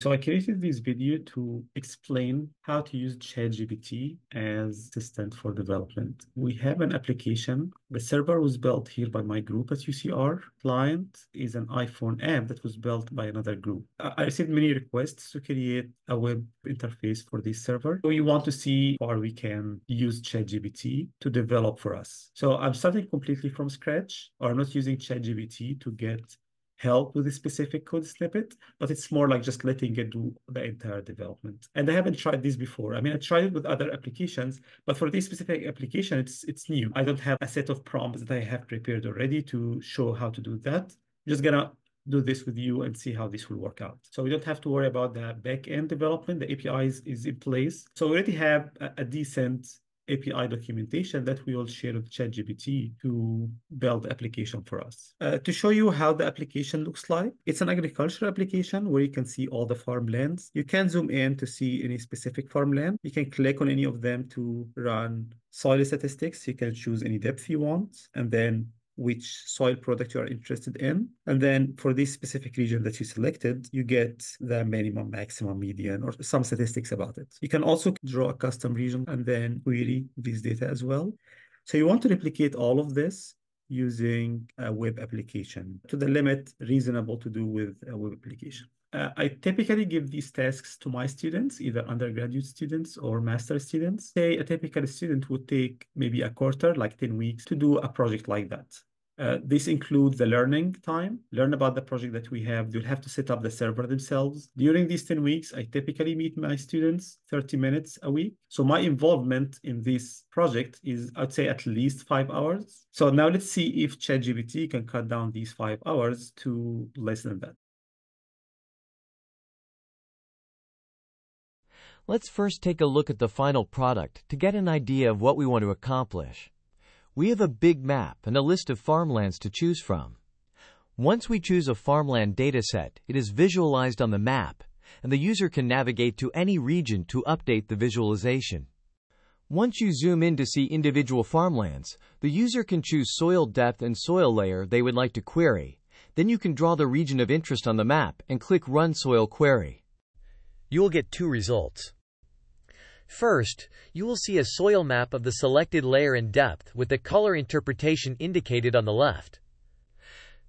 So I created this video to explain how to use ChatGPT as assistant for development. We have an application. The server was built here by my group at UCR. Client is an iPhone app that was built by another group. I received many requests to create a web interface for this server. So We want to see how we can use ChatGPT to develop for us. So I'm starting completely from scratch or not using ChatGPT to get help with a specific code snippet, but it's more like just letting it do the entire development. And I haven't tried this before. I mean, I tried it with other applications, but for this specific application, it's it's new. I don't have a set of prompts that I have prepared already to show how to do that. I'm just gonna do this with you and see how this will work out. So we don't have to worry about the back-end development. The API is, is in place. So we already have a, a decent API documentation that we will share with ChatGPT to build the application for us. Uh, to show you how the application looks like, it's an agricultural application where you can see all the farmlands. You can zoom in to see any specific farmland. You can click on any of them to run soil statistics. You can choose any depth you want, and then which soil product you are interested in. And then for this specific region that you selected, you get the minimum, maximum, median, or some statistics about it. You can also draw a custom region and then query this data as well. So you want to replicate all of this using a web application to the limit reasonable to do with a web application. Uh, I typically give these tasks to my students, either undergraduate students or master students. Say a typical student would take maybe a quarter, like 10 weeks, to do a project like that. Uh, this includes the learning time, learn about the project that we have. They'll have to set up the server themselves. During these 10 weeks, I typically meet my students 30 minutes a week. So my involvement in this project is, I'd say, at least five hours. So now let's see if ChatGPT can cut down these five hours to less than that. Let's first take a look at the final product to get an idea of what we want to accomplish. We have a big map and a list of farmlands to choose from. Once we choose a farmland dataset, it is visualized on the map, and the user can navigate to any region to update the visualization. Once you zoom in to see individual farmlands, the user can choose soil depth and soil layer they would like to query. Then you can draw the region of interest on the map and click Run Soil Query. You will get two results. First, you will see a soil map of the selected layer and depth with the color interpretation indicated on the left.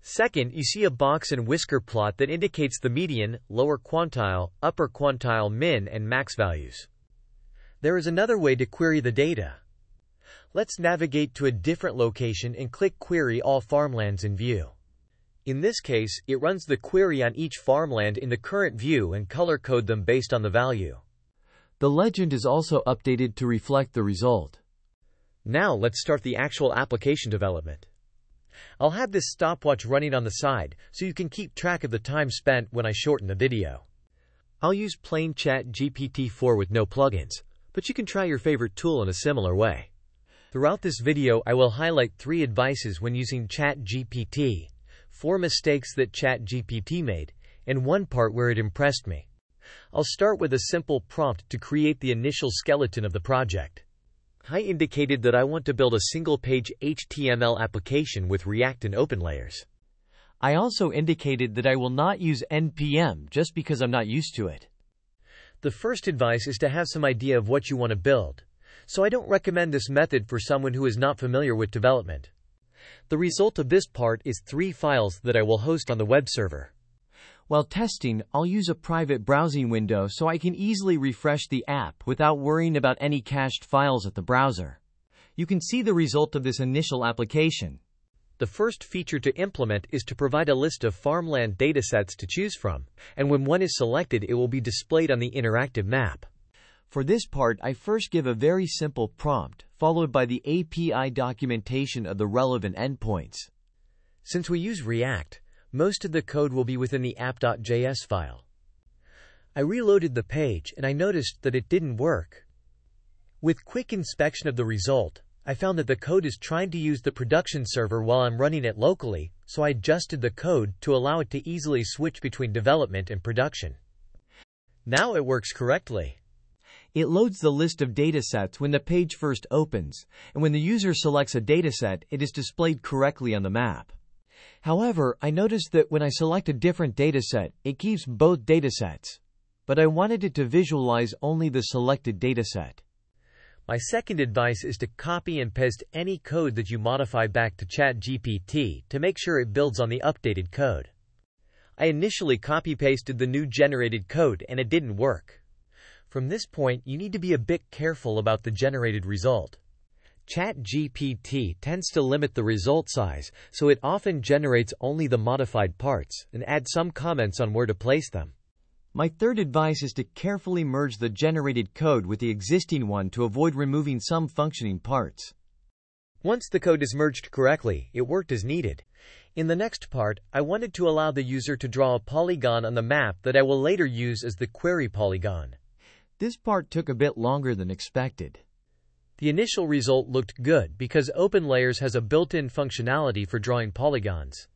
Second, you see a box and whisker plot that indicates the median, lower quantile, upper quantile min and max values. There is another way to query the data. Let's navigate to a different location and click Query All Farmlands in View. In this case, it runs the query on each farmland in the current view and color code them based on the value. The legend is also updated to reflect the result. Now let's start the actual application development. I'll have this stopwatch running on the side so you can keep track of the time spent when I shorten the video. I'll use plain Chat GPT-4 with no plugins, but you can try your favorite tool in a similar way. Throughout this video I will highlight three advices when using Chat GPT, four mistakes that Chat GPT made, and one part where it impressed me. I'll start with a simple prompt to create the initial skeleton of the project. I indicated that I want to build a single-page HTML application with React and OpenLayers. I also indicated that I will not use NPM just because I'm not used to it. The first advice is to have some idea of what you want to build, so I don't recommend this method for someone who is not familiar with development. The result of this part is three files that I will host on the web server. While testing, I'll use a private browsing window so I can easily refresh the app without worrying about any cached files at the browser. You can see the result of this initial application. The first feature to implement is to provide a list of farmland datasets to choose from, and when one is selected it will be displayed on the interactive map. For this part, I first give a very simple prompt, followed by the API documentation of the relevant endpoints. Since we use React, most of the code will be within the app.js file. I reloaded the page and I noticed that it didn't work. With quick inspection of the result, I found that the code is trying to use the production server while I'm running it locally, so I adjusted the code to allow it to easily switch between development and production. Now it works correctly. It loads the list of datasets when the page first opens, and when the user selects a dataset, it is displayed correctly on the map. However, I noticed that when I select a different dataset, it keeps both datasets. but I wanted it to visualize only the selected dataset. My second advice is to copy and paste any code that you modify back to ChatGPT to make sure it builds on the updated code. I initially copy-pasted the new generated code and it didn't work. From this point, you need to be a bit careful about the generated result. ChatGPT tends to limit the result size, so it often generates only the modified parts and adds some comments on where to place them. My third advice is to carefully merge the generated code with the existing one to avoid removing some functioning parts. Once the code is merged correctly, it worked as needed. In the next part, I wanted to allow the user to draw a polygon on the map that I will later use as the query polygon. This part took a bit longer than expected. The initial result looked good because OpenLayers has a built-in functionality for drawing polygons.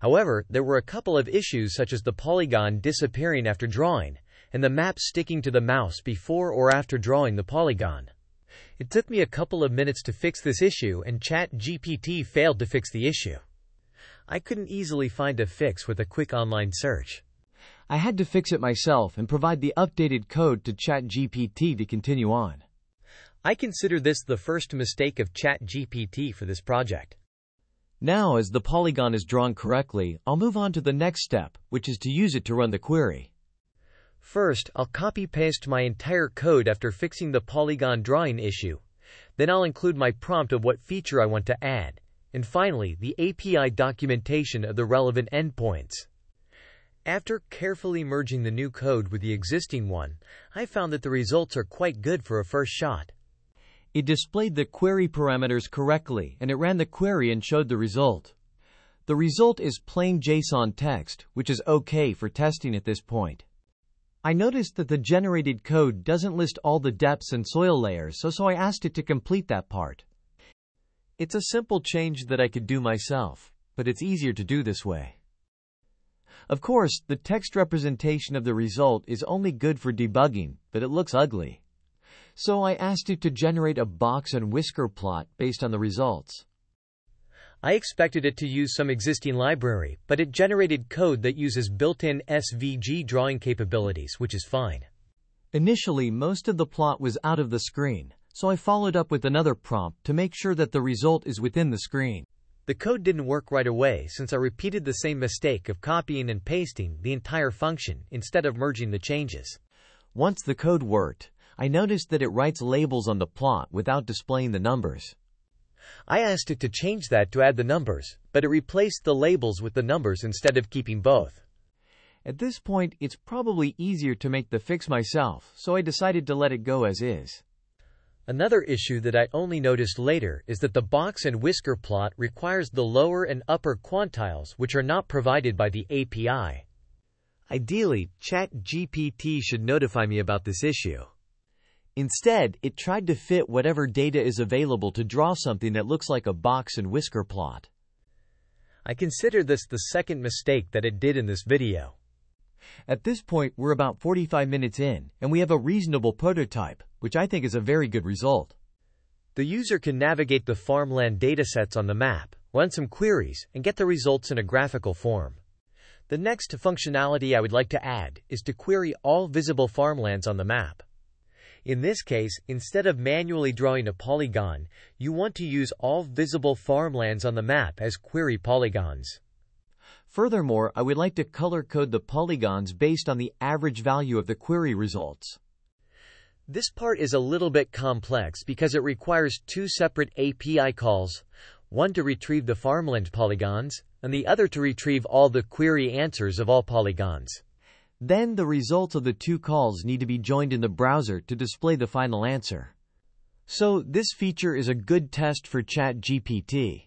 However, there were a couple of issues such as the polygon disappearing after drawing, and the map sticking to the mouse before or after drawing the polygon. It took me a couple of minutes to fix this issue and ChatGPT failed to fix the issue. I couldn't easily find a fix with a quick online search. I had to fix it myself and provide the updated code to ChatGPT to continue on. I consider this the first mistake of ChatGPT for this project. Now, as the polygon is drawn correctly, I'll move on to the next step, which is to use it to run the query. First, I'll copy-paste my entire code after fixing the polygon drawing issue. Then I'll include my prompt of what feature I want to add. And finally, the API documentation of the relevant endpoints. After carefully merging the new code with the existing one, I found that the results are quite good for a first shot. It displayed the query parameters correctly, and it ran the query and showed the result. The result is plain JSON text, which is okay for testing at this point. I noticed that the generated code doesn't list all the depths and soil layers, so, so I asked it to complete that part. It's a simple change that I could do myself, but it's easier to do this way. Of course, the text representation of the result is only good for debugging, but it looks ugly so I asked it to generate a box and whisker plot based on the results. I expected it to use some existing library, but it generated code that uses built-in SVG drawing capabilities, which is fine. Initially, most of the plot was out of the screen, so I followed up with another prompt to make sure that the result is within the screen. The code didn't work right away since I repeated the same mistake of copying and pasting the entire function instead of merging the changes. Once the code worked, I noticed that it writes labels on the plot without displaying the numbers. I asked it to change that to add the numbers, but it replaced the labels with the numbers instead of keeping both. At this point, it's probably easier to make the fix myself, so I decided to let it go as is. Another issue that I only noticed later is that the box and whisker plot requires the lower and upper quantiles, which are not provided by the API. Ideally, ChatGPT should notify me about this issue. Instead, it tried to fit whatever data is available to draw something that looks like a box and whisker plot. I consider this the second mistake that it did in this video. At this point, we're about 45 minutes in, and we have a reasonable prototype, which I think is a very good result. The user can navigate the farmland datasets on the map, run some queries, and get the results in a graphical form. The next functionality I would like to add is to query all visible farmlands on the map. In this case, instead of manually drawing a polygon, you want to use all visible farmlands on the map as query polygons. Furthermore, I would like to color code the polygons based on the average value of the query results. This part is a little bit complex because it requires two separate API calls, one to retrieve the farmland polygons, and the other to retrieve all the query answers of all polygons. Then the results of the two calls need to be joined in the browser to display the final answer. So this feature is a good test for ChatGPT.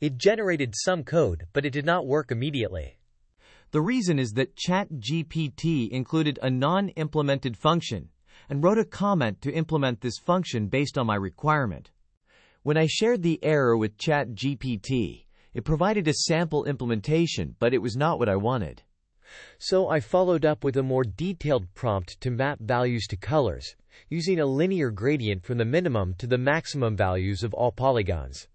It generated some code, but it did not work immediately. The reason is that ChatGPT included a non-implemented function and wrote a comment to implement this function based on my requirement. When I shared the error with ChatGPT, it provided a sample implementation, but it was not what I wanted. So I followed up with a more detailed prompt to map values to colors, using a linear gradient from the minimum to the maximum values of all polygons.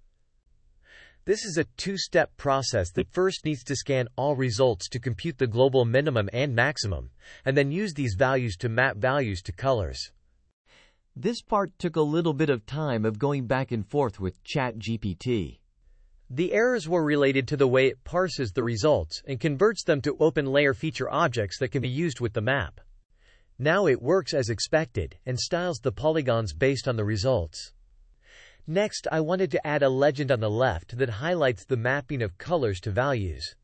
This is a two-step process that first needs to scan all results to compute the global minimum and maximum, and then use these values to map values to colors. This part took a little bit of time of going back and forth with ChatGPT. The errors were related to the way it parses the results and converts them to open-layer feature objects that can be used with the map. Now it works as expected and styles the polygons based on the results. Next, I wanted to add a legend on the left that highlights the mapping of colors to values.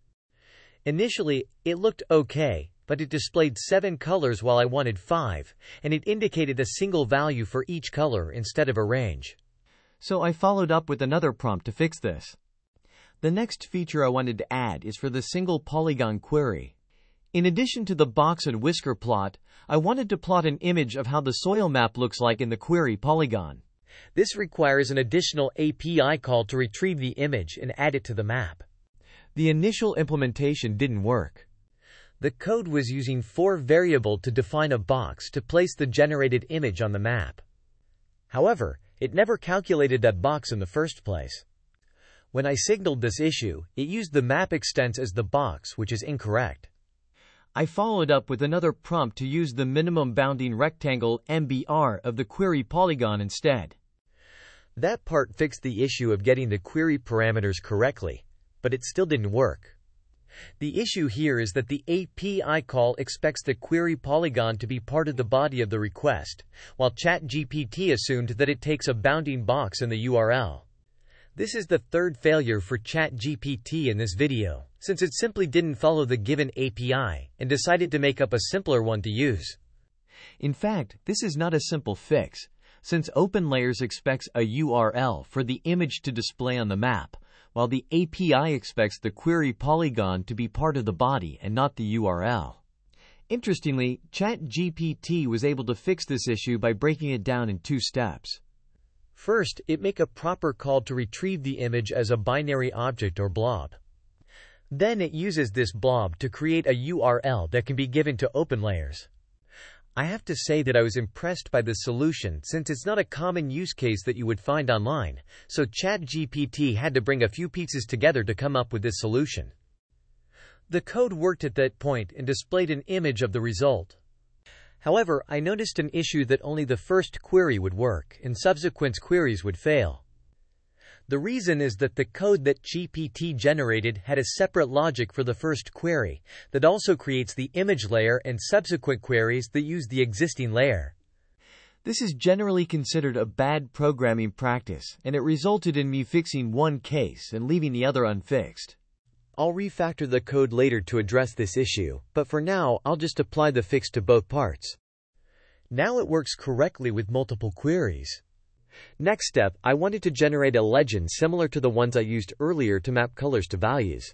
Initially, it looked okay, but it displayed seven colors while I wanted five, and it indicated a single value for each color instead of a range. So I followed up with another prompt to fix this. The next feature I wanted to add is for the single polygon query. In addition to the box and whisker plot, I wanted to plot an image of how the soil map looks like in the query polygon. This requires an additional API call to retrieve the image and add it to the map. The initial implementation didn't work. The code was using for variable to define a box to place the generated image on the map. However, it never calculated that box in the first place. When I signaled this issue, it used the map extents as the box, which is incorrect. I followed up with another prompt to use the minimum bounding rectangle MBR of the query polygon instead. That part fixed the issue of getting the query parameters correctly, but it still didn't work. The issue here is that the API call expects the query polygon to be part of the body of the request, while ChatGPT assumed that it takes a bounding box in the URL. This is the third failure for ChatGPT in this video, since it simply didn't follow the given API and decided to make up a simpler one to use. In fact, this is not a simple fix since OpenLayers expects a URL for the image to display on the map, while the API expects the query polygon to be part of the body and not the URL. Interestingly, ChatGPT was able to fix this issue by breaking it down in two steps. First, it make a proper call to retrieve the image as a binary object or blob. Then it uses this blob to create a URL that can be given to OpenLayers. I have to say that I was impressed by the solution since it's not a common use case that you would find online, so ChatGPT had to bring a few pieces together to come up with this solution. The code worked at that point and displayed an image of the result. However, I noticed an issue that only the first query would work and subsequent queries would fail. The reason is that the code that GPT generated had a separate logic for the first query that also creates the image layer and subsequent queries that use the existing layer. This is generally considered a bad programming practice, and it resulted in me fixing one case and leaving the other unfixed. I'll refactor the code later to address this issue, but for now I'll just apply the fix to both parts. Now it works correctly with multiple queries. Next step, I wanted to generate a legend similar to the ones I used earlier to map colors to values.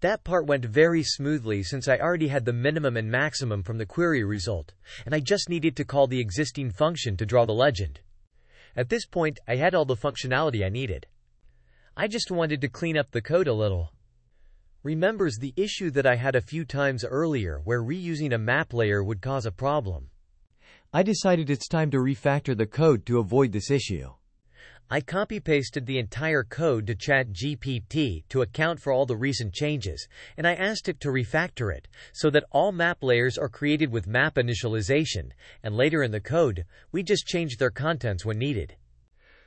That part went very smoothly since I already had the minimum and maximum from the query result, and I just needed to call the existing function to draw the legend. At this point, I had all the functionality I needed. I just wanted to clean up the code a little. Remembers the issue that I had a few times earlier where reusing a map layer would cause a problem. I decided it's time to refactor the code to avoid this issue. I copy-pasted the entire code to ChatGPT to account for all the recent changes, and I asked it to refactor it so that all map layers are created with map initialization, and later in the code, we just change their contents when needed.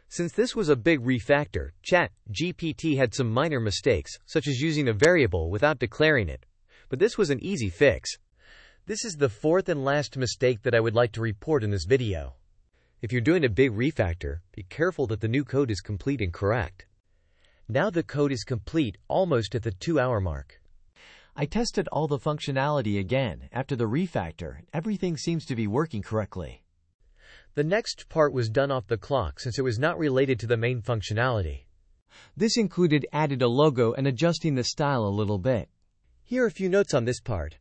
Since this was a big refactor, ChatGPT had some minor mistakes, such as using a variable without declaring it. But this was an easy fix. This is the fourth and last mistake that I would like to report in this video. If you're doing a big refactor, be careful that the new code is complete and correct. Now the code is complete almost at the two hour mark. I tested all the functionality again after the refactor. Everything seems to be working correctly. The next part was done off the clock since it was not related to the main functionality. This included added a logo and adjusting the style a little bit. Here are a few notes on this part.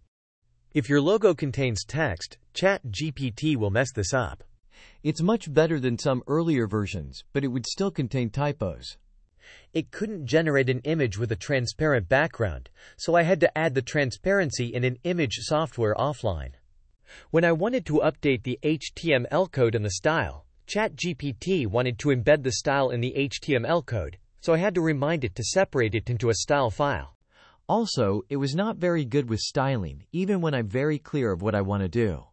If your logo contains text, ChatGPT will mess this up. It's much better than some earlier versions, but it would still contain typos. It couldn't generate an image with a transparent background, so I had to add the transparency in an image software offline. When I wanted to update the HTML code and the style, ChatGPT wanted to embed the style in the HTML code, so I had to remind it to separate it into a style file. Also, it was not very good with styling, even when I'm very clear of what I want to do.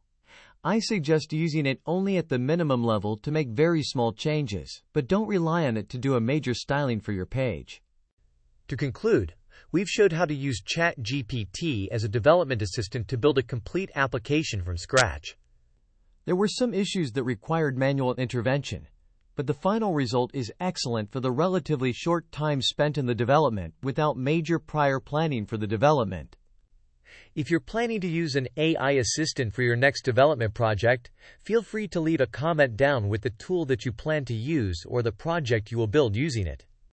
I suggest using it only at the minimum level to make very small changes, but don't rely on it to do a major styling for your page. To conclude, we've showed how to use ChatGPT as a development assistant to build a complete application from scratch. There were some issues that required manual intervention, but the final result is excellent for the relatively short time spent in the development without major prior planning for the development. If you're planning to use an AI assistant for your next development project, feel free to leave a comment down with the tool that you plan to use or the project you will build using it.